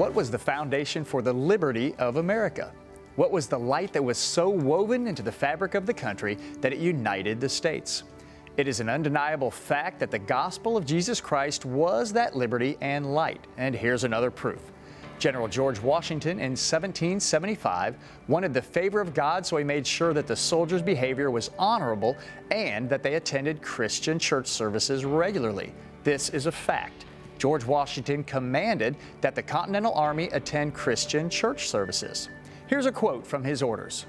what was the foundation for the liberty of America? What was the light that was so woven into the fabric of the country that it united the states? It is an undeniable fact that the gospel of Jesus Christ was that liberty and light. And here's another proof. General George Washington in 1775 wanted the favor of God, so he made sure that the soldiers' behavior was honorable and that they attended Christian church services regularly. This is a fact. George Washington commanded that the Continental Army attend Christian church services. Here's a quote from his orders.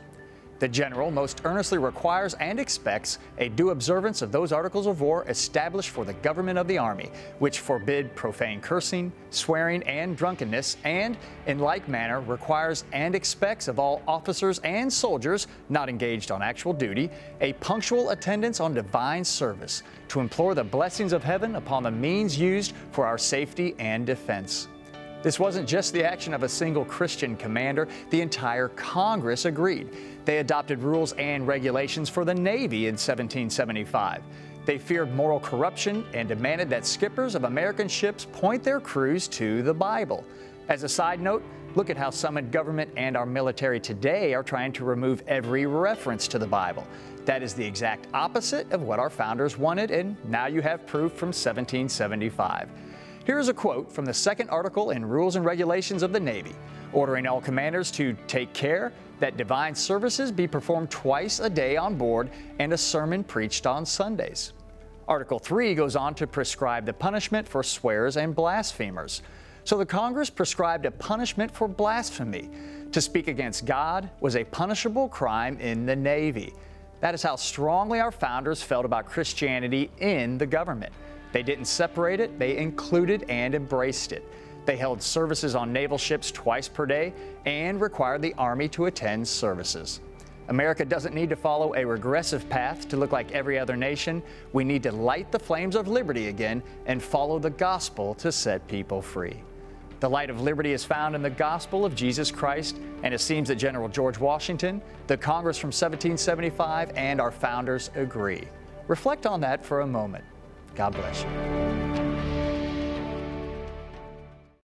The general most earnestly requires and expects a due observance of those articles of war established for the government of the army, which forbid profane cursing, swearing, and drunkenness, and, in like manner, requires and expects of all officers and soldiers not engaged on actual duty a punctual attendance on divine service to implore the blessings of heaven upon the means used for our safety and defense. This wasn't just the action of a single Christian commander, the entire Congress agreed. They adopted rules and regulations for the Navy in 1775. They feared moral corruption and demanded that skippers of American ships point their crews to the Bible. As a side note, look at how some in government and our military today are trying to remove every reference to the Bible. That is the exact opposite of what our founders wanted, and now you have proof from 1775. Here is a quote from the second article in Rules and Regulations of the Navy, ordering all commanders to take care that divine services be performed twice a day on board and a sermon preached on Sundays. Article 3 goes on to prescribe the punishment for swearers and blasphemers. So the Congress prescribed a punishment for blasphemy. To speak against God was a punishable crime in the Navy. That is how strongly our founders felt about Christianity in the government. They didn't separate it, they included and embraced it. They held services on naval ships twice per day and required the Army to attend services. America doesn't need to follow a regressive path to look like every other nation. We need to light the flames of liberty again and follow the gospel to set people free. The light of liberty is found in the gospel of Jesus Christ, and it seems that General George Washington, the Congress from 1775, and our founders agree. Reflect on that for a moment. God bless you.